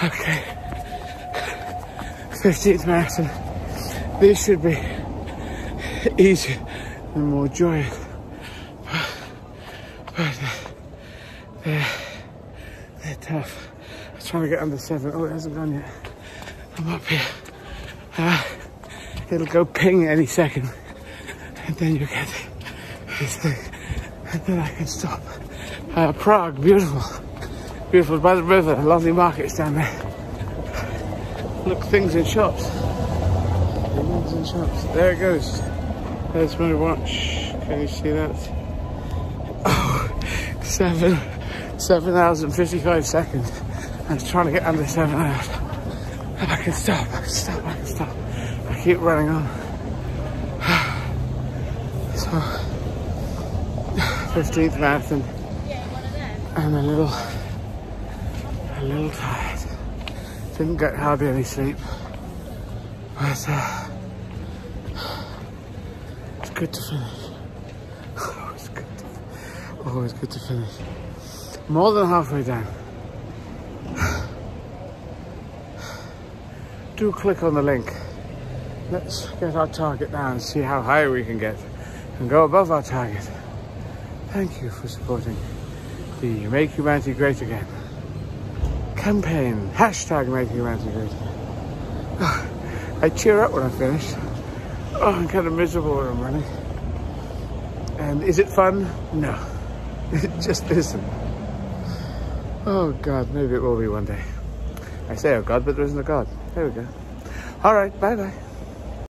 Okay. 15th marathon. This should be easier and more joyous. But they're, they're tough. I'm trying to get under seven. Oh, it hasn't gone yet. I'm up here. Uh, it'll go ping any second. And then you get this thing. And then I can stop. Uh, Prague, beautiful. Beautiful by the river, lovely markets down there. Look, things in shops. Things in shops. There it goes. There's my watch. Can you see that? Oh, seven, seven hours and 55 seconds. I'm trying to get under seven hours. I can stop, I can stop, I can stop. I keep running on. So, 15th marathon. I'm a little, a little tired. Didn't get hardly any sleep. But uh, it's good to finish. It's good. To, always good to finish. More than halfway down. Do click on the link. Let's get our target down and see how high we can get and go above our target. Thank you for supporting the Make Humanity Great Again campaign. Hashtag Make Humanity Great I cheer up when I finish. Oh, I'm kind of miserable when I'm running. And is it fun? No. It just isn't. Oh God, maybe it will be one day. I say oh God, but there isn't a God. There we go. All right, bye-bye.